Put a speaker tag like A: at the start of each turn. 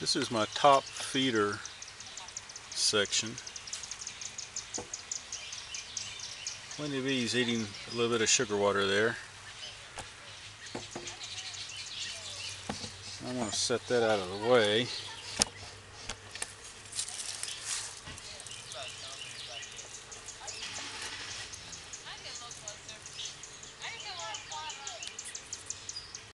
A: This is my top feeder section. Plenty of bees eating a little bit of sugar water there. I'm going to set that out of the way.